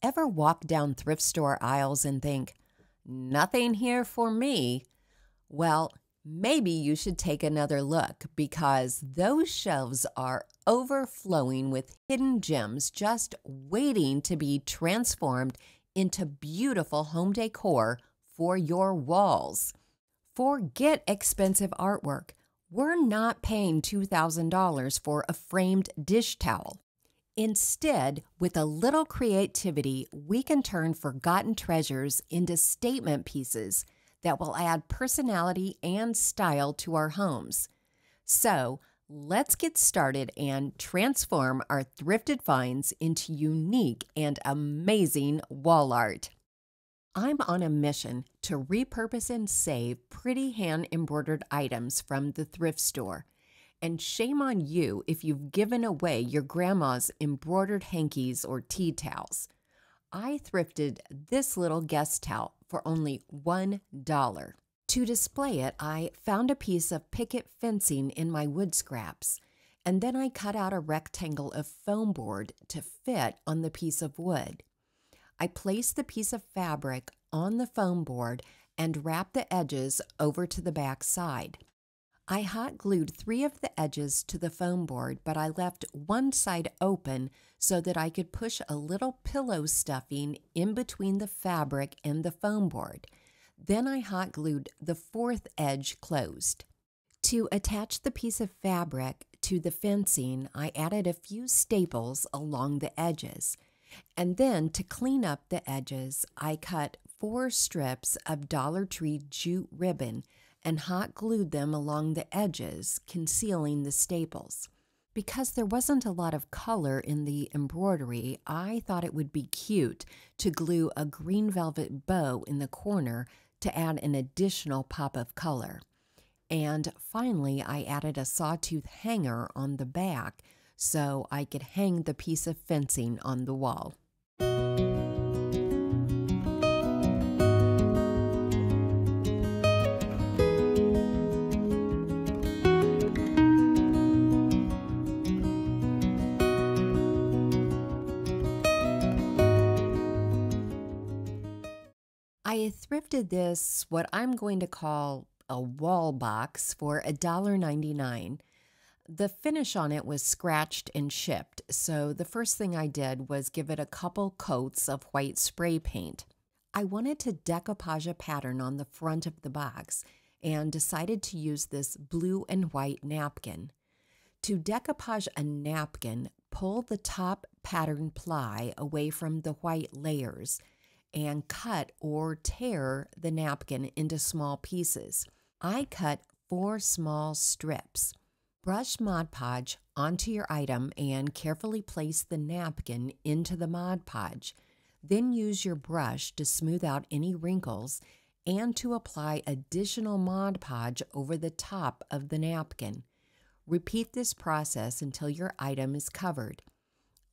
Ever walk down thrift store aisles and think, nothing here for me? Well, maybe you should take another look because those shelves are overflowing with hidden gems just waiting to be transformed into beautiful home decor for your walls. Forget expensive artwork. We're not paying $2,000 for a framed dish towel. Instead, with a little creativity, we can turn forgotten treasures into statement pieces that will add personality and style to our homes. So, let's get started and transform our thrifted finds into unique and amazing wall art. I'm on a mission to repurpose and save pretty hand embroidered items from the thrift store. And shame on you if you've given away your grandma's embroidered hankies or tea towels. I thrifted this little guest towel for only $1. To display it, I found a piece of picket fencing in my wood scraps, and then I cut out a rectangle of foam board to fit on the piece of wood. I placed the piece of fabric on the foam board and wrapped the edges over to the back side. I hot glued three of the edges to the foam board, but I left one side open so that I could push a little pillow stuffing in between the fabric and the foam board. Then I hot glued the fourth edge closed. To attach the piece of fabric to the fencing, I added a few staples along the edges. And then to clean up the edges, I cut four strips of Dollar Tree jute ribbon and hot glued them along the edges, concealing the staples. Because there wasn't a lot of color in the embroidery, I thought it would be cute to glue a green velvet bow in the corner to add an additional pop of color. And finally, I added a sawtooth hanger on the back so I could hang the piece of fencing on the wall. I thrifted this, what I'm going to call a wall box, for $1.99. The finish on it was scratched and chipped, so the first thing I did was give it a couple coats of white spray paint. I wanted to decoupage a pattern on the front of the box and decided to use this blue and white napkin. To decoupage a napkin, pull the top pattern ply away from the white layers and cut or tear the napkin into small pieces. I cut four small strips. Brush Mod Podge onto your item and carefully place the napkin into the Mod Podge. Then use your brush to smooth out any wrinkles and to apply additional Mod Podge over the top of the napkin. Repeat this process until your item is covered.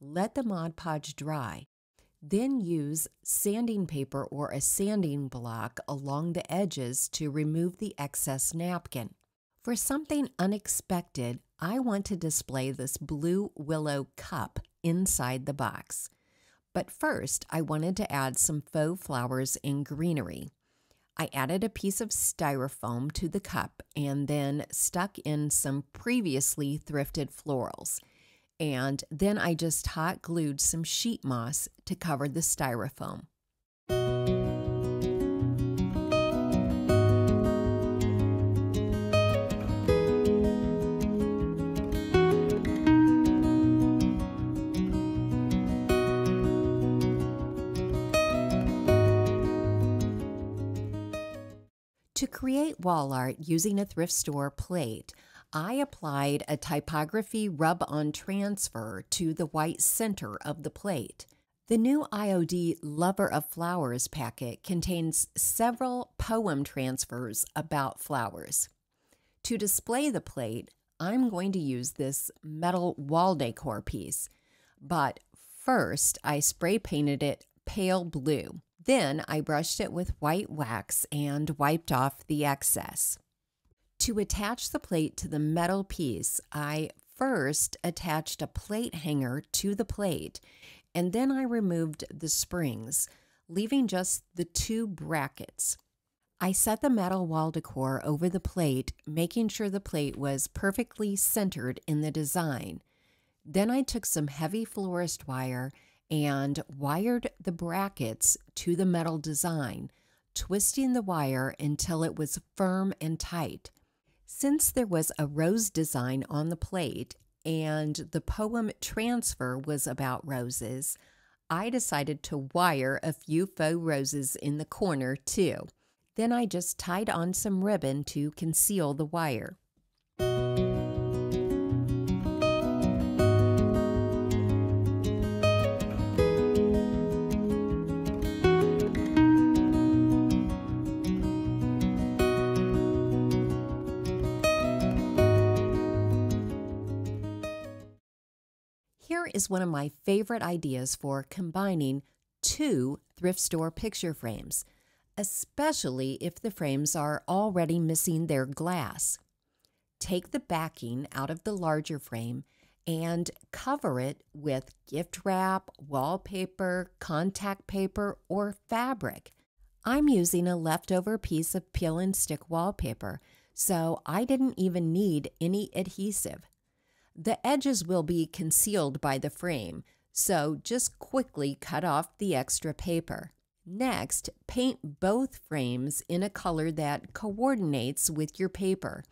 Let the Mod Podge dry. Then use sanding paper or a sanding block along the edges to remove the excess napkin. For something unexpected, I want to display this blue willow cup inside the box. But first, I wanted to add some faux flowers and greenery. I added a piece of styrofoam to the cup and then stuck in some previously thrifted florals and then I just hot glued some sheet moss to cover the styrofoam. To create wall art using a thrift store plate, I applied a typography rub on transfer to the white center of the plate. The new IOD Lover of Flowers packet contains several poem transfers about flowers. To display the plate, I'm going to use this metal wall decor piece, but first I spray painted it pale blue. Then I brushed it with white wax and wiped off the excess. To attach the plate to the metal piece, I first attached a plate hanger to the plate and then I removed the springs, leaving just the two brackets. I set the metal wall decor over the plate, making sure the plate was perfectly centered in the design. Then I took some heavy florist wire and wired the brackets to the metal design, twisting the wire until it was firm and tight. Since there was a rose design on the plate and the poem transfer was about roses, I decided to wire a few faux roses in the corner too. Then I just tied on some ribbon to conceal the wire. Here is one of my favorite ideas for combining two thrift store picture frames, especially if the frames are already missing their glass. Take the backing out of the larger frame and cover it with gift wrap, wallpaper, contact paper, or fabric. I'm using a leftover piece of peel and stick wallpaper, so I didn't even need any adhesive. The edges will be concealed by the frame, so just quickly cut off the extra paper. Next, paint both frames in a color that coordinates with your paper.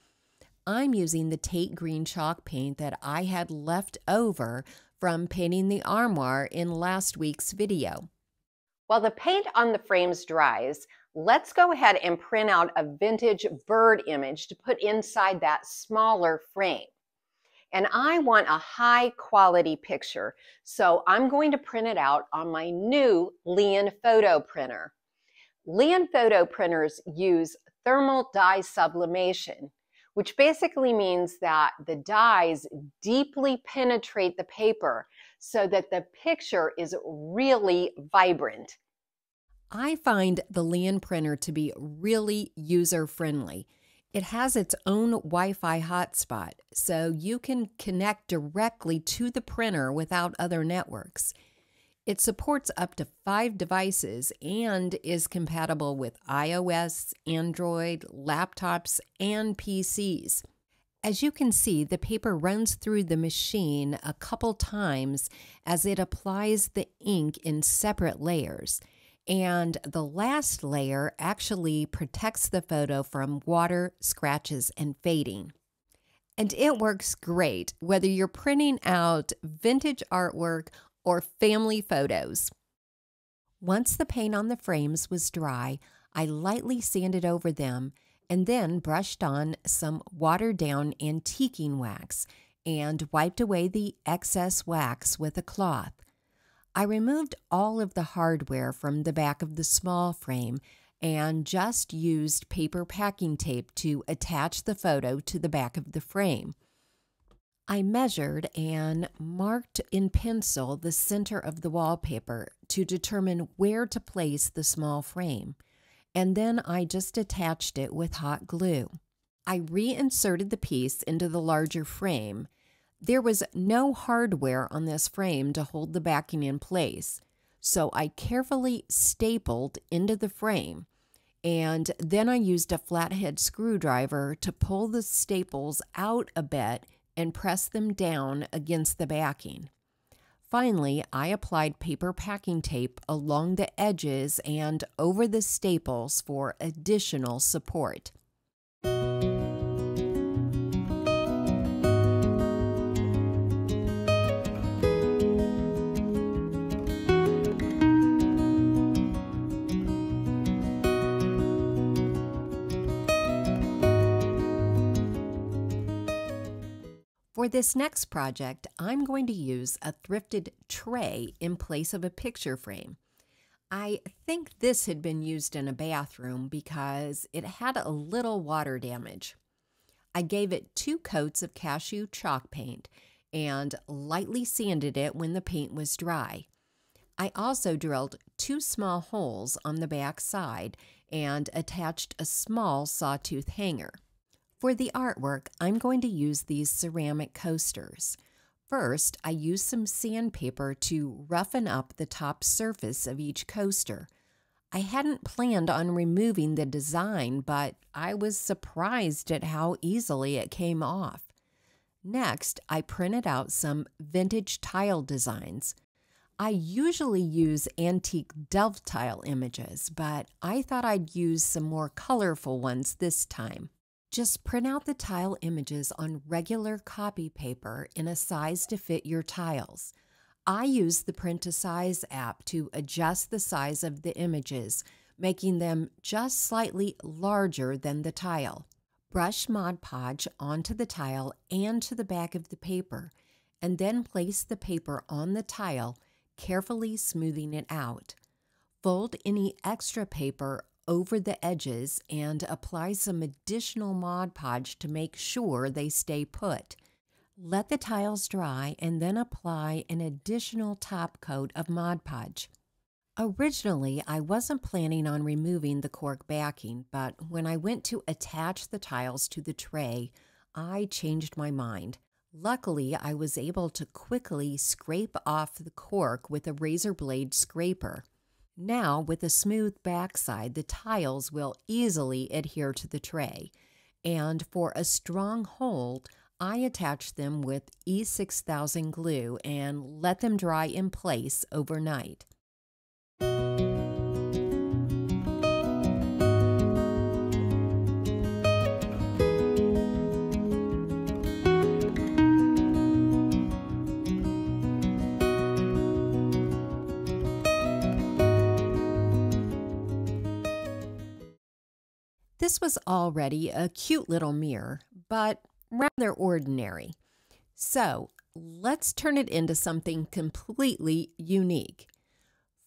I'm using the Tate Green chalk paint that I had left over from painting the armoire in last week's video. While the paint on the frames dries, let's go ahead and print out a vintage bird image to put inside that smaller frame and I want a high quality picture. So I'm going to print it out on my new Liene photo printer. Liene photo printers use thermal dye sublimation, which basically means that the dyes deeply penetrate the paper so that the picture is really vibrant. I find the Liene printer to be really user friendly. It has its own Wi Fi hotspot, so you can connect directly to the printer without other networks. It supports up to five devices and is compatible with iOS, Android, laptops, and PCs. As you can see, the paper runs through the machine a couple times as it applies the ink in separate layers. And the last layer actually protects the photo from water, scratches, and fading. And it works great whether you're printing out vintage artwork or family photos. Once the paint on the frames was dry, I lightly sanded over them and then brushed on some watered down antiquing wax and wiped away the excess wax with a cloth. I removed all of the hardware from the back of the small frame and just used paper packing tape to attach the photo to the back of the frame. I measured and marked in pencil the center of the wallpaper to determine where to place the small frame, and then I just attached it with hot glue. I reinserted the piece into the larger frame there was no hardware on this frame to hold the backing in place, so I carefully stapled into the frame and then I used a flathead screwdriver to pull the staples out a bit and press them down against the backing. Finally, I applied paper packing tape along the edges and over the staples for additional support. For this next project, I'm going to use a thrifted tray in place of a picture frame. I think this had been used in a bathroom because it had a little water damage. I gave it two coats of cashew chalk paint and lightly sanded it when the paint was dry. I also drilled two small holes on the back side and attached a small sawtooth hanger. For the artwork, I'm going to use these ceramic coasters. First, I used some sandpaper to roughen up the top surface of each coaster. I hadn't planned on removing the design, but I was surprised at how easily it came off. Next, I printed out some vintage tile designs. I usually use antique Delft tile images, but I thought I'd use some more colorful ones this time. Just print out the tile images on regular copy paper in a size to fit your tiles. I use the Print to Size app to adjust the size of the images, making them just slightly larger than the tile. Brush Mod Podge onto the tile and to the back of the paper, and then place the paper on the tile, carefully smoothing it out. Fold any extra paper over the edges and apply some additional Mod Podge to make sure they stay put. Let the tiles dry and then apply an additional top coat of Mod Podge. Originally, I wasn't planning on removing the cork backing, but when I went to attach the tiles to the tray, I changed my mind. Luckily, I was able to quickly scrape off the cork with a razor blade scraper. Now, with a smooth backside, the tiles will easily adhere to the tray. And for a strong hold, I attach them with E6000 glue and let them dry in place overnight. This was already a cute little mirror, but rather ordinary. So let's turn it into something completely unique.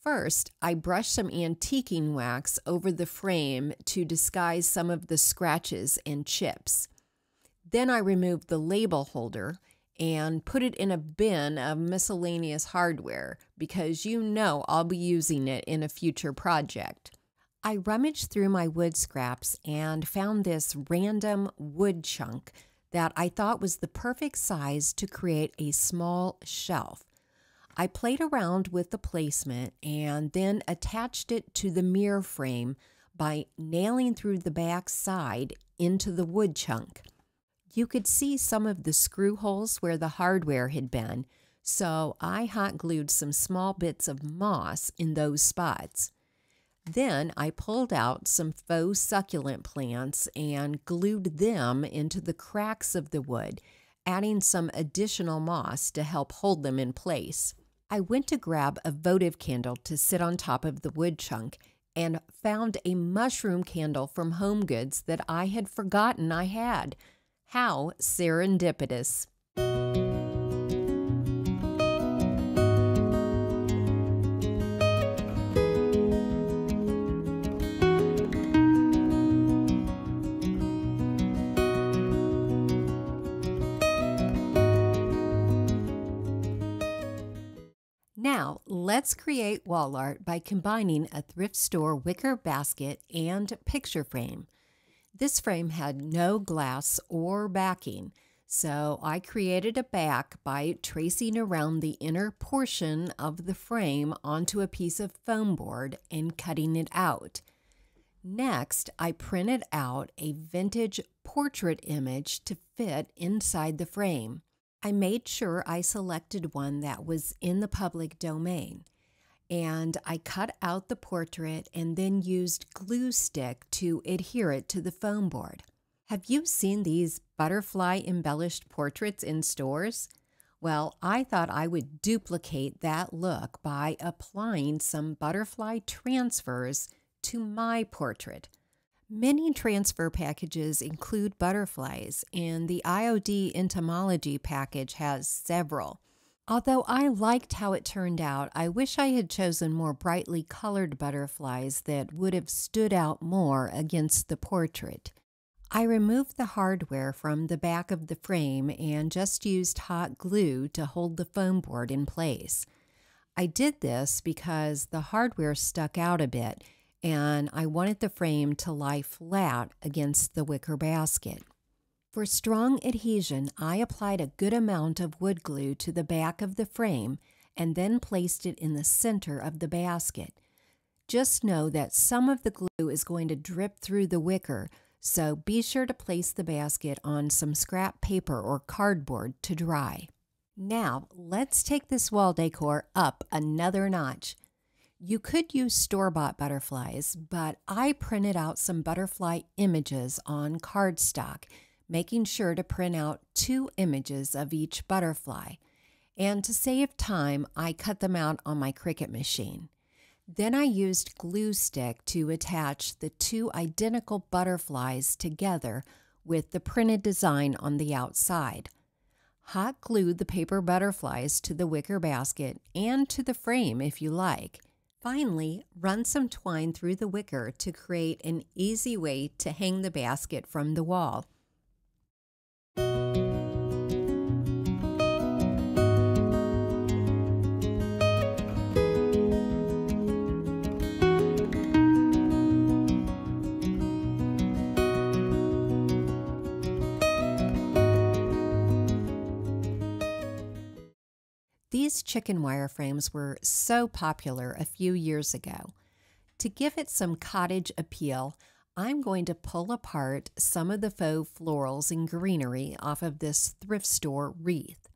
First, I brushed some antiquing wax over the frame to disguise some of the scratches and chips. Then I removed the label holder and put it in a bin of miscellaneous hardware because you know I'll be using it in a future project. I rummaged through my wood scraps and found this random wood chunk that I thought was the perfect size to create a small shelf. I played around with the placement and then attached it to the mirror frame by nailing through the back side into the wood chunk. You could see some of the screw holes where the hardware had been, so I hot glued some small bits of moss in those spots. Then I pulled out some faux succulent plants and glued them into the cracks of the wood, adding some additional moss to help hold them in place. I went to grab a votive candle to sit on top of the wood chunk and found a mushroom candle from Home Goods that I had forgotten I had. How serendipitous! Let's create wall art by combining a thrift store wicker basket and picture frame. This frame had no glass or backing, so I created a back by tracing around the inner portion of the frame onto a piece of foam board and cutting it out. Next, I printed out a vintage portrait image to fit inside the frame. I made sure I selected one that was in the public domain. And I cut out the portrait and then used glue stick to adhere it to the foam board. Have you seen these butterfly embellished portraits in stores? Well, I thought I would duplicate that look by applying some butterfly transfers to my portrait. Many transfer packages include butterflies, and the IOD entomology package has several. Although I liked how it turned out, I wish I had chosen more brightly colored butterflies that would have stood out more against the portrait. I removed the hardware from the back of the frame and just used hot glue to hold the foam board in place. I did this because the hardware stuck out a bit and I wanted the frame to lie flat against the wicker basket. For strong adhesion, I applied a good amount of wood glue to the back of the frame and then placed it in the center of the basket. Just know that some of the glue is going to drip through the wicker, so be sure to place the basket on some scrap paper or cardboard to dry. Now, let's take this wall decor up another notch. You could use store bought butterflies, but I printed out some butterfly images on cardstock making sure to print out two images of each butterfly. And to save time, I cut them out on my Cricut machine. Then I used glue stick to attach the two identical butterflies together with the printed design on the outside. Hot glue the paper butterflies to the wicker basket and to the frame if you like. Finally, run some twine through the wicker to create an easy way to hang the basket from the wall. These chicken wire frames were so popular a few years ago. To give it some cottage appeal, I'm going to pull apart some of the faux florals and greenery off of this thrift store wreath.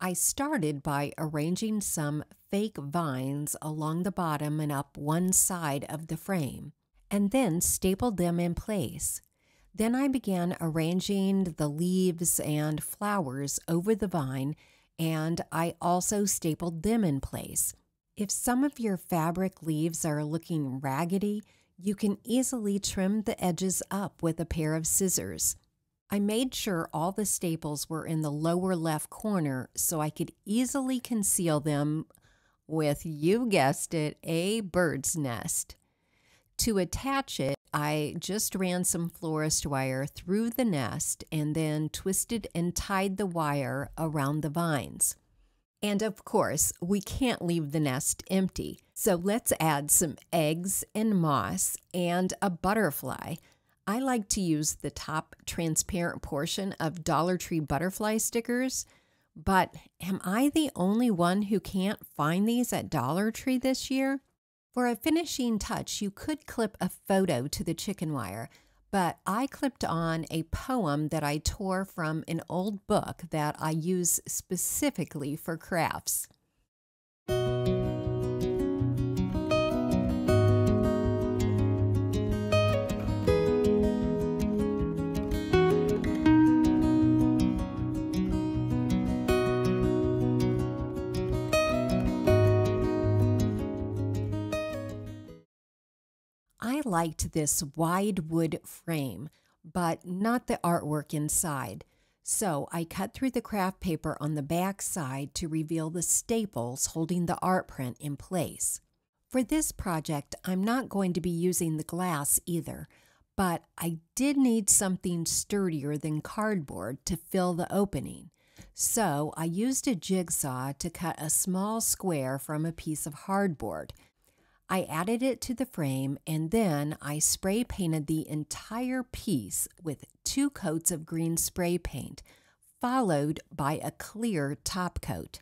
I started by arranging some fake vines along the bottom and up one side of the frame, and then stapled them in place. Then I began arranging the leaves and flowers over the vine and I also stapled them in place. If some of your fabric leaves are looking raggedy, you can easily trim the edges up with a pair of scissors. I made sure all the staples were in the lower left corner so I could easily conceal them with, you guessed it, a bird's nest. To attach it, I just ran some florist wire through the nest and then twisted and tied the wire around the vines. And of course, we can't leave the nest empty. So let's add some eggs and moss and a butterfly. I like to use the top transparent portion of Dollar Tree butterfly stickers, but am I the only one who can't find these at Dollar Tree this year? For a finishing touch, you could clip a photo to the chicken wire, but I clipped on a poem that I tore from an old book that I use specifically for crafts. I liked this wide wood frame, but not the artwork inside. So I cut through the craft paper on the back side to reveal the staples holding the art print in place. For this project, I'm not going to be using the glass either, but I did need something sturdier than cardboard to fill the opening. So I used a jigsaw to cut a small square from a piece of hardboard I added it to the frame and then I spray painted the entire piece with two coats of green spray paint, followed by a clear top coat.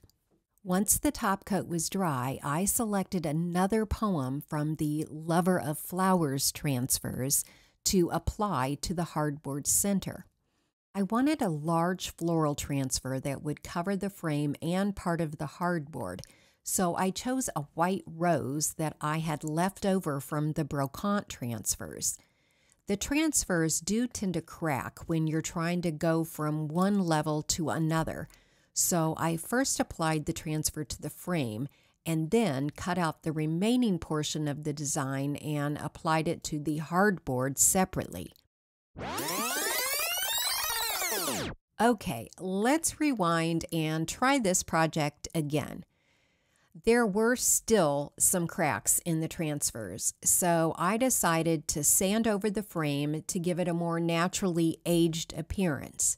Once the top coat was dry, I selected another poem from the Lover of Flowers transfers to apply to the hardboard center. I wanted a large floral transfer that would cover the frame and part of the hardboard so I chose a white rose that I had left over from the brocante transfers. The transfers do tend to crack when you're trying to go from one level to another. So I first applied the transfer to the frame and then cut out the remaining portion of the design and applied it to the hardboard separately. Okay, let's rewind and try this project again there were still some cracks in the transfers, so I decided to sand over the frame to give it a more naturally aged appearance.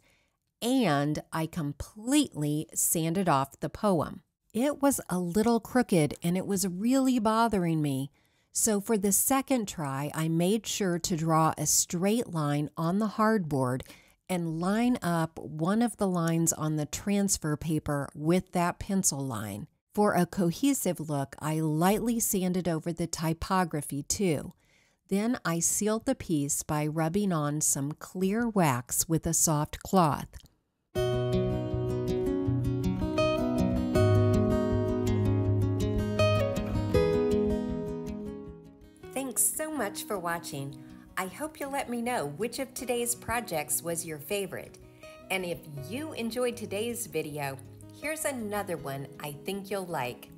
And I completely sanded off the poem. It was a little crooked and it was really bothering me. So for the second try, I made sure to draw a straight line on the hardboard and line up one of the lines on the transfer paper with that pencil line. For a cohesive look, I lightly sanded over the typography too. Then I sealed the piece by rubbing on some clear wax with a soft cloth. Thanks so much for watching. I hope you'll let me know which of today's projects was your favorite. And if you enjoyed today's video, here's another one I think you'll like.